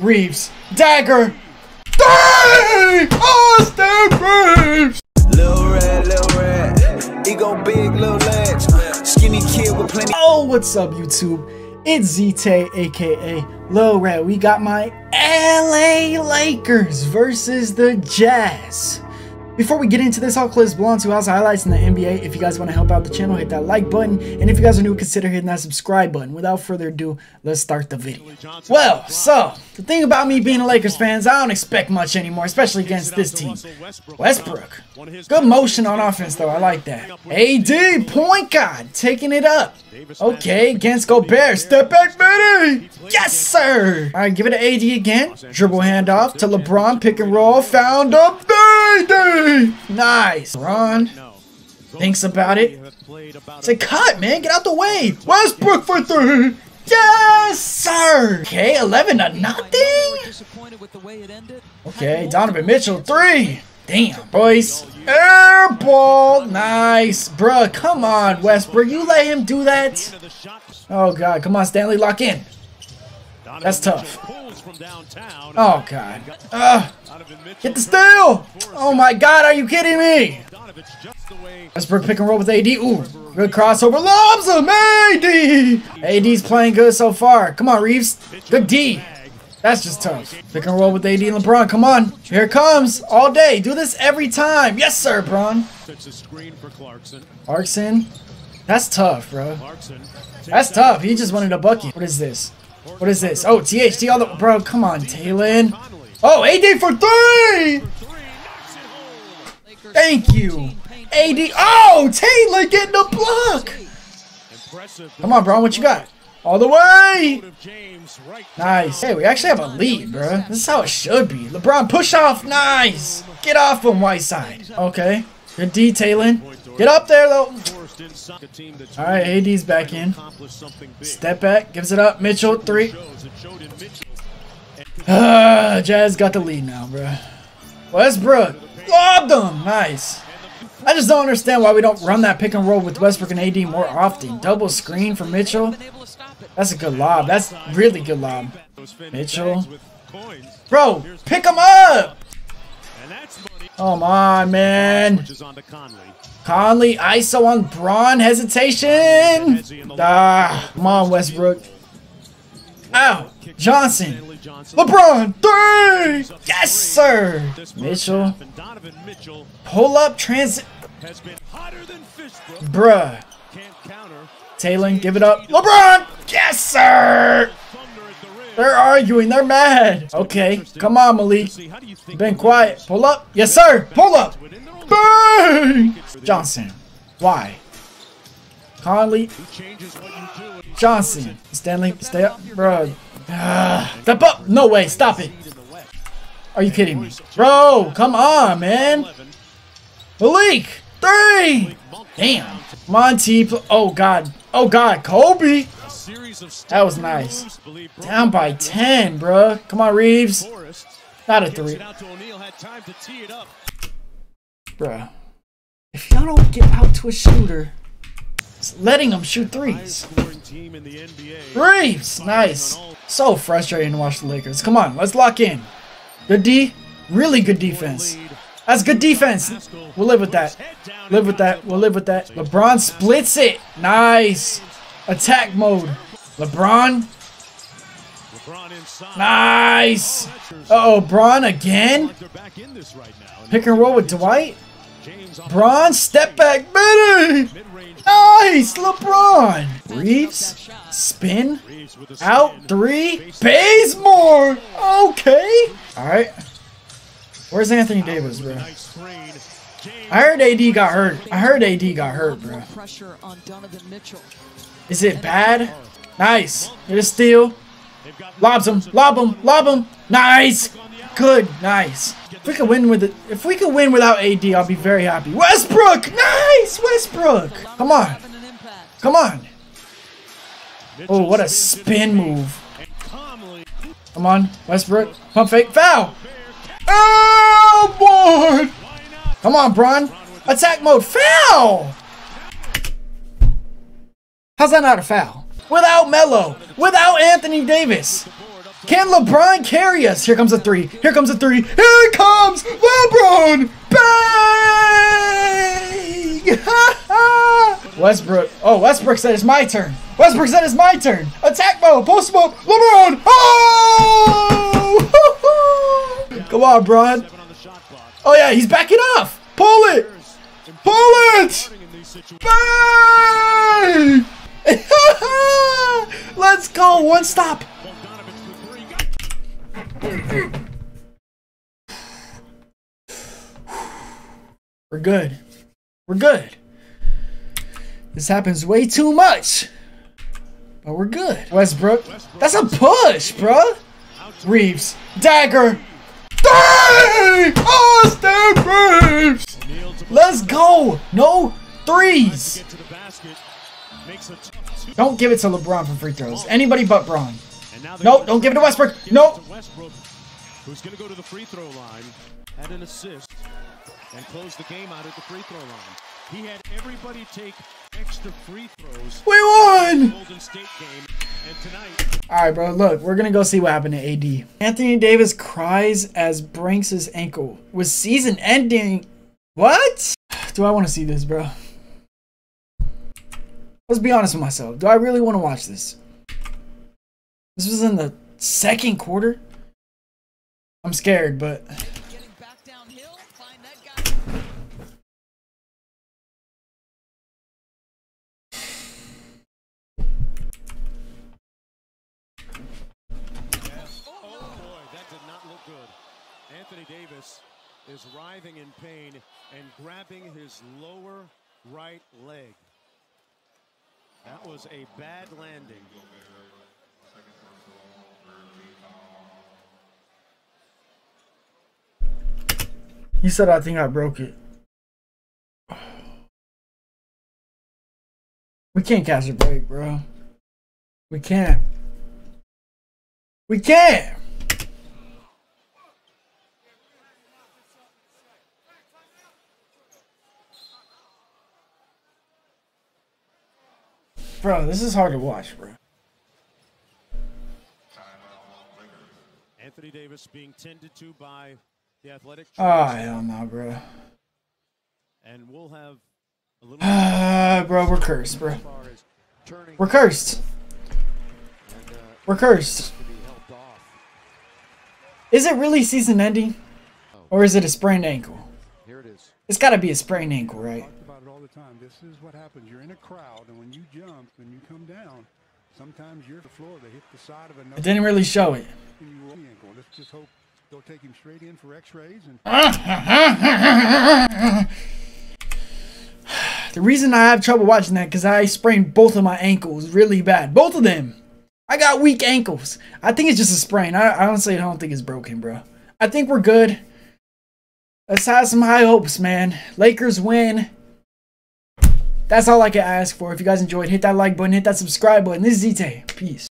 Reaves. Dagger. Three! Oh, Austin Reaves! Lil red, lil red. Ego big, legs. Skinny kid with plenty. Oh, what's up, YouTube? It's Ztay, aka Lil Red. We got my LA Lakers versus the Jazz. Before we get into this, all clips belong to House Highlights in the NBA. If you guys want to help out the channel, hit that like button. And if you guys are new, consider hitting that subscribe button. Without further ado, let's start the video. Well, so, the thing about me being a Lakers fan is I don't expect much anymore, especially against this team. Westbrook. Good motion on offense, though. I like that. AD, point guard, taking it up. Okay, against Gobert. Step back, Benny. Yes, sir. All right, give it to AD again. Dribble handoff to LeBron. Pick and roll. Found a baby. Nice. Ron thinks about it. Say, cut, man. Get out the way. Westbrook for three. Yes, sir. Okay, 11 to nothing. Okay, Donovan Mitchell, three. Damn, boys. Air ball. Nice. Bruh, come on, Westbrook. You let him do that? Oh, God. Come on, Stanley. Lock in. That's tough. Oh, God. Uh, get the steal. Oh, my God. Are you kidding me? Westbrook pick and roll with AD. Ooh, good crossover. Lobs him. AD. AD's playing good so far. Come on, Reaves. Good D. That's just tough. Pick and roll with AD and LeBron. Come on. Here it comes. All day. Do this every time. Yes, sir, Bron. Clarkson. That's tough, bro. That's tough. He just wanted a bucket. What is this? What is this? Oh, THT all the... Bro, come on, Taylor. Oh, AD for three! Thank you. AD. Oh, Taylor getting the block. Come on, bro. What you got? All the way. Nice. Hey, we actually have a lead, bro. This is how it should be. LeBron, push off. Nice. Get off him, Whiteside. Okay. Good detailing. Get up there, though. All right, AD's back in. Step back. Gives it up. Mitchell, three. Ah, Jazz got the lead now, bro. Westbrook. Lobbed them. Nice. I just don't understand why we don't run that pick and roll with Westbrook and AD more often. Double screen for Mitchell. That's a good lob. That's really good lob. Mitchell. Bro, pick him up. Come on, man. Conley, ISO on Bron. Hesitation. Ah, come on, Westbrook. Ow. Johnson. LeBron, three! Yes, sir! Mitchell. Pull up transit. Bruh. Taylor, give it up. LeBron! Yes, sir! They're arguing. They're mad. Okay, come on, Malik. Been quiet. Pull up. Yes, sir. Pull up. Bang! Johnson. Why? Conley. Johnson. Stanley, stay up. Bro. Ah, step up. No way. Stop it. Are you kidding me? Bro, come on, man. Malik. Three. Damn. Monty. Oh, God. Oh, God. Kobe. That was nice. Down by 10, bro. Come on, Reaves. Not a three. Bruh. If y'all don't get out to a shooter, letting them shoot threes. Reaves, nice. So frustrating to watch the Lakers. Come on, let's lock in. Good D, really good defense. That's good defense. We'll live with that. Live with that. We'll live with that. LeBron splits it. Nice. Attack mode. LeBron. Nice. Uh oh, Bron again. Pick and roll with Dwight. Bron, step back, Benny! Nice, LeBron! Reaves, spin, out, three, Bazemore! Okay! Alright. Where's Anthony Davis, bro? I heard AD got hurt. I heard AD got hurt, bro. Is it bad? Nice. Get a steal. Lobs him. Lob him. Lob him. Nice. Good. Nice. If we could win with it, if we could win without AD, I'll be very happy. Westbrook, nice, Westbrook. Come on, come on. Oh, what a spin move. Come on, Westbrook, pump fake, foul. Oh boy. Come on, Bron. Attack mode, foul. How's that not a foul? Without Melo, without Anthony Davis. Can LeBron carry us? Here comes a three. Here comes a three. Here comes LeBron. Bang! Westbrook. Oh, Westbrook said it's my turn. Westbrook said it's my turn. Attack mode. Post mode. LeBron. Oh! Come on, Bron. Oh, yeah, he's backing off. Pull it. Pull it. Bang! Let's go. One stop. We're good. We're good. This happens way too much. But we're good. Westbrook. That's a push, bro. Reaves. Dagger. Three! Austin Reaves! Let's go. No threes. Don't give it to LeBron for free throws. Oh. Anybody but Bron. Nope, don't give it to Westbrook. Nope. Westbrook, who's going to go to the free throw line, had an assist, and close the game out at the free throw line. He had everybody take extra free throws. We won! Golden State game, tonight. All right, bro. Look, we're gonna go see what happened to AD. Anthony Davis cries as his ankle. Was season ending? What? Do I want to see this, bro? Let's be honest with myself. Do I really want to watch this? This was in the second quarter. I'm scared, but Getting back downhill, find that guy. Oh boy, that did not look good. Anthony Davis is writhing in pain and grabbing his lower right leg. That was a bad landing. he said I think I broke it. We can't catch a break, bro. We can't. We can't. Bro, this is hard to watch, bro. Anthony Davis being tended to by the athletic Oh, hell no, bro. and we'll have a little Ah, bro, we're cursed, bro. as far as turning We're cursed. uh, We're cursed. to be helped off. Is it really season ending? Or is it a sprained ankle? Here it is. It's gotta be a sprained ankle, right? The time. This is what happens. You're in a crowd, and when you jump and you come down, sometimes you're the floor. They hit the side of another. It didn't really show it. and you roll the. Let's just hope they'll take him straight in for X-rays. And The reason I have trouble watching that because I sprained both of my ankles really bad. Both of them. I got weak ankles. I think it's just a sprain. I, I honestly don't think it's broken, bro. I think we're good. Let's have some high hopes, man. Lakers win. That's all I can ask for. If you guys enjoyed, hit that like button, hit that subscribe button. This is ZT. Peace.